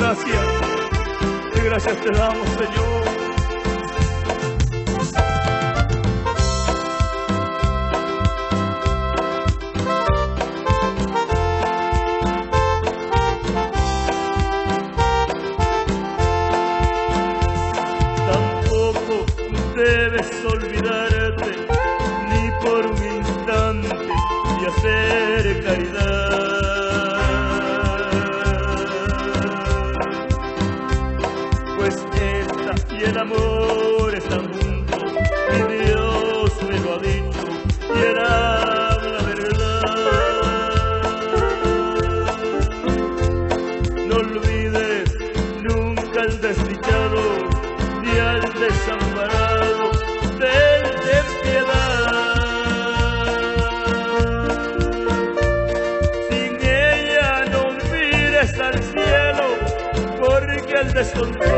gracias, gracias te damos, Señor. con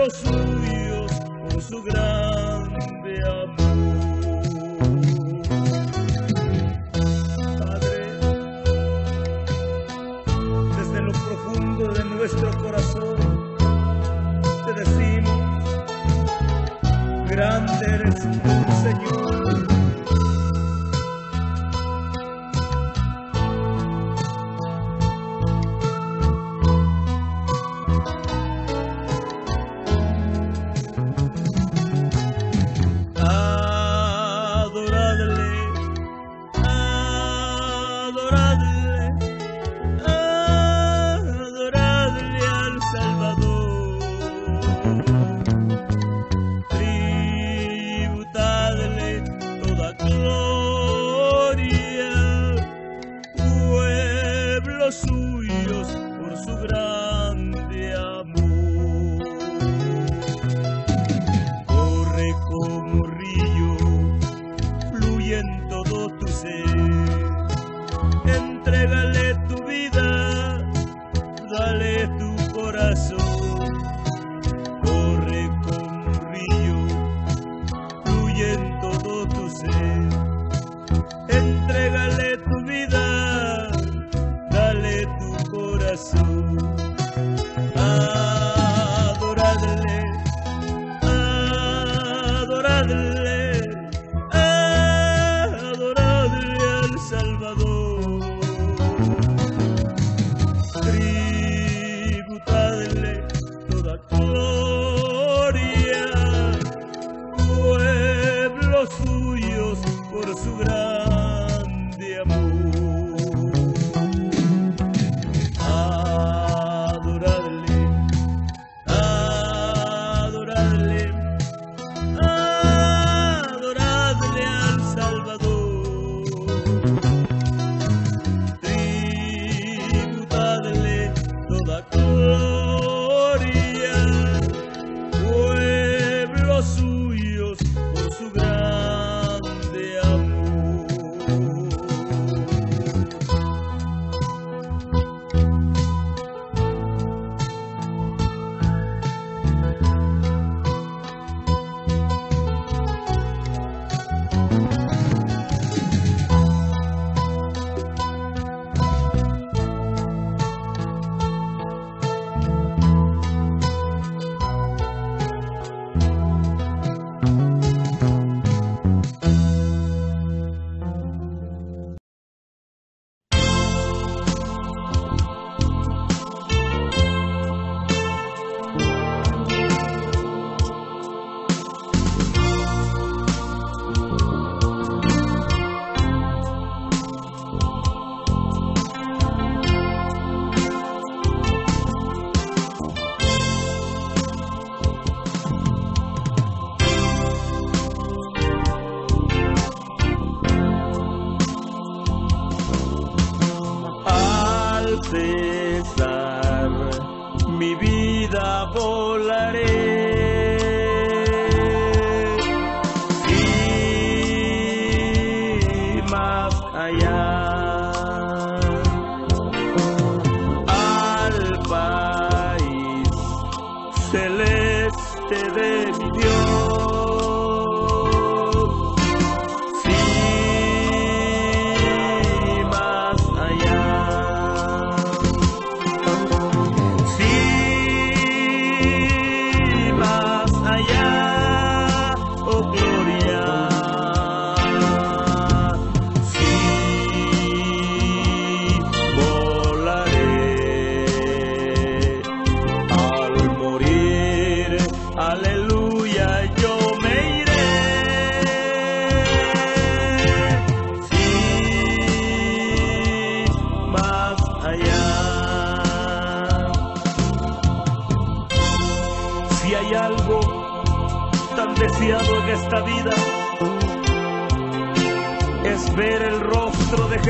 los suyos con su grande amor. Padre, desde lo profundo de nuestro corazón te decimos, grande eres los suyos por su gracia. basura. delante de.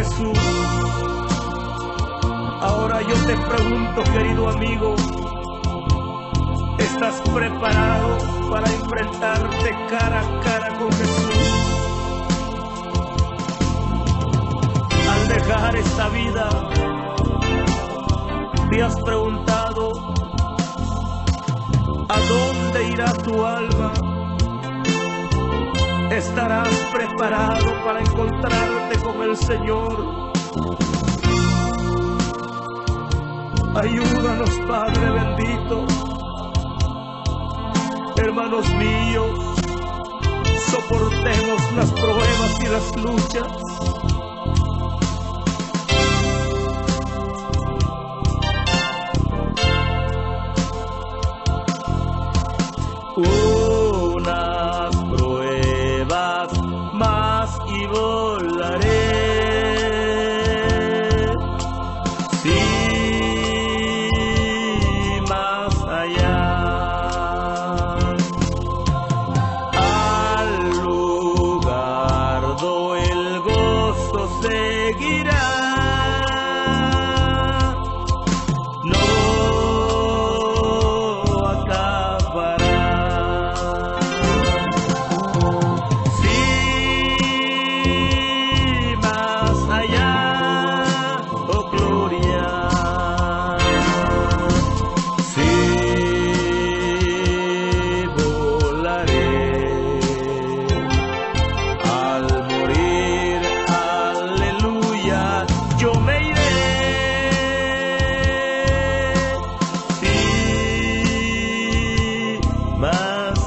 Jesús. Ahora yo te pregunto, querido amigo, ¿estás preparado para enfrentarte cara a cara con Jesús? Al dejar esta vida, te has preguntado, ¿a dónde irá tu alma? Estarás preparado para encontrarte con el Señor. Ayúdanos, Padre bendito. Hermanos míos, soportemos las pruebas y las luchas.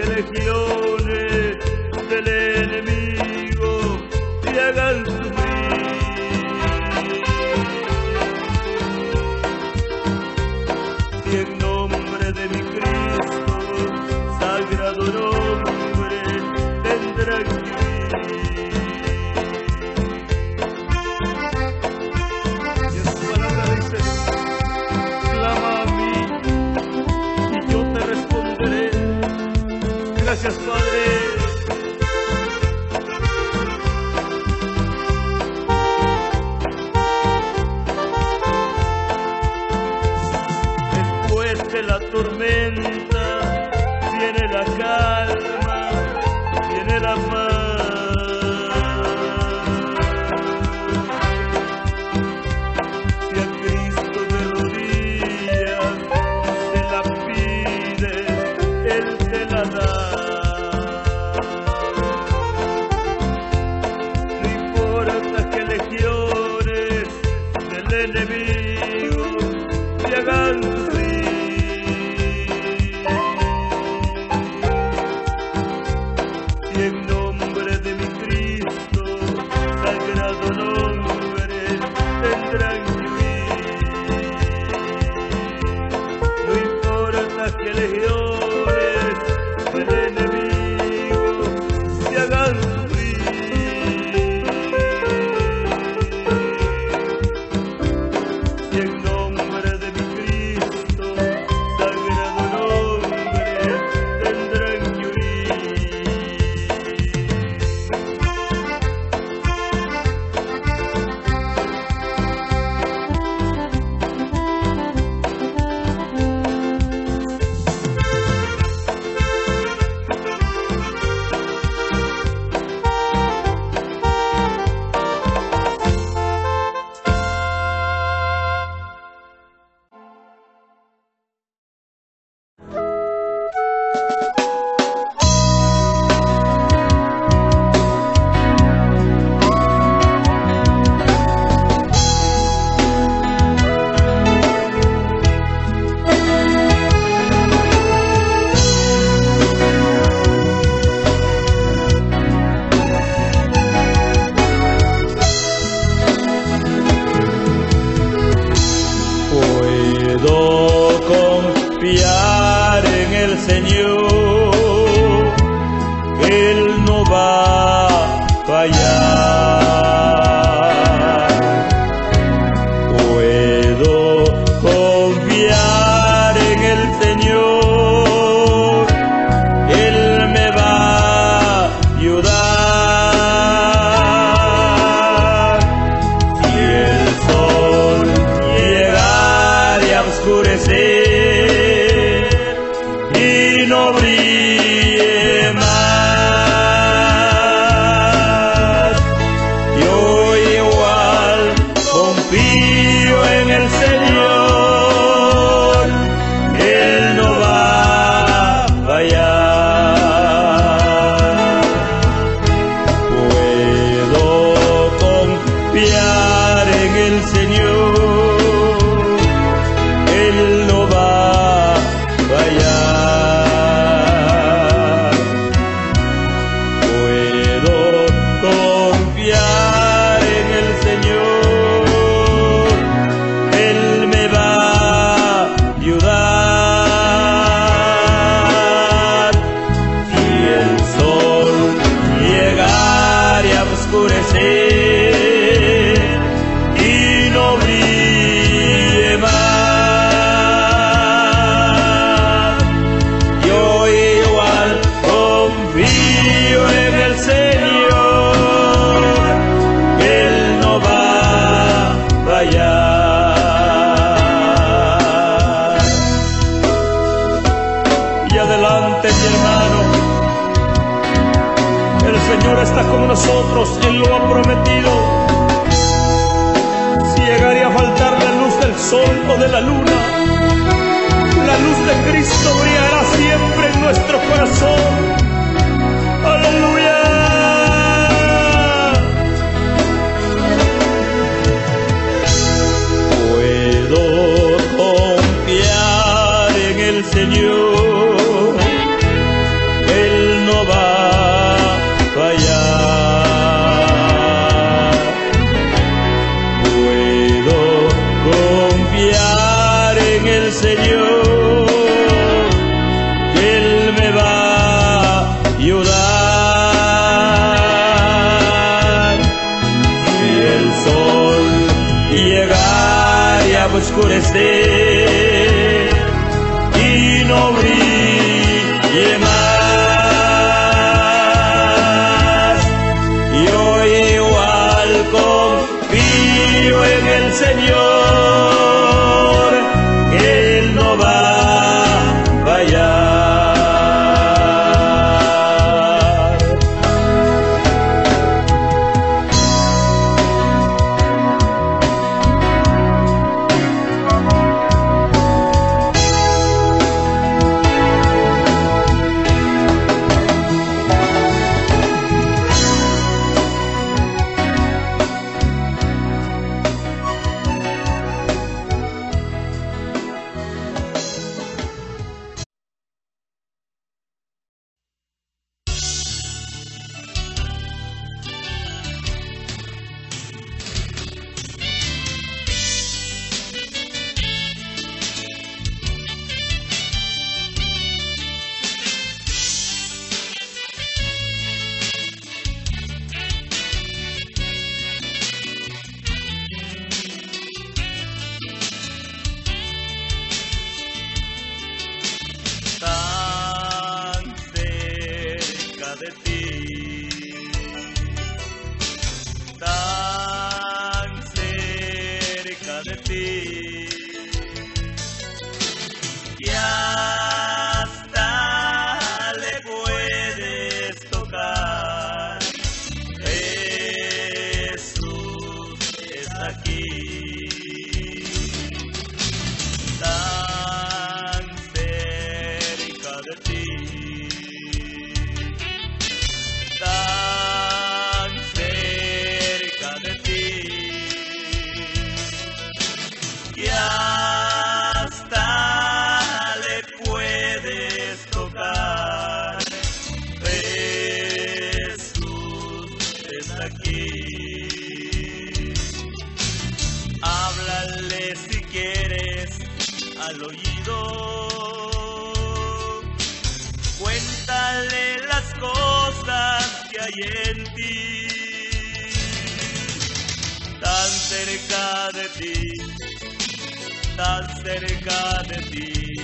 Gerekli Bahia. sol o de la luna. La luz de Cristo brillará siempre en nuestro corazón. Aleluya. Puedo confiar en el Señor. confío en el Señor. cerca de ti, tan cerca de ti,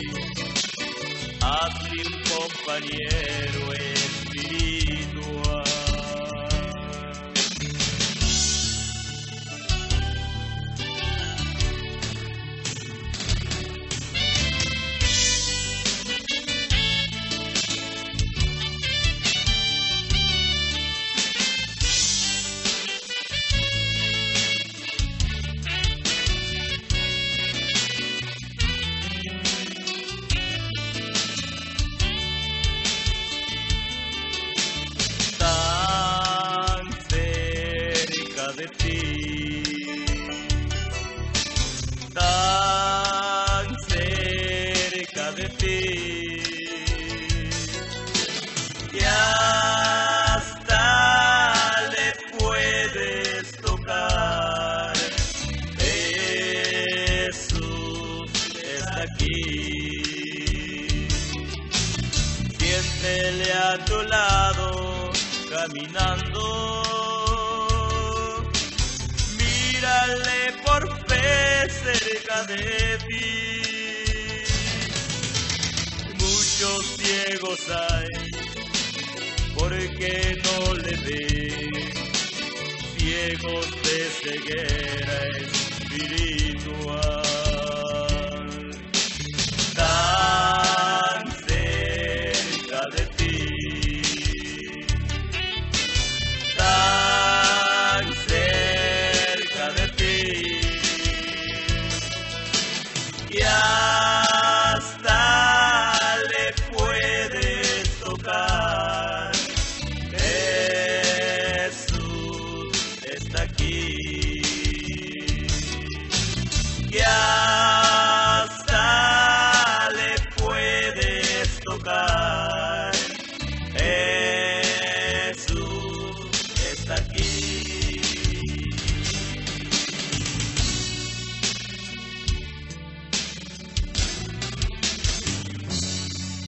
hazme un compañero. cieguemos de ceguera espiritual.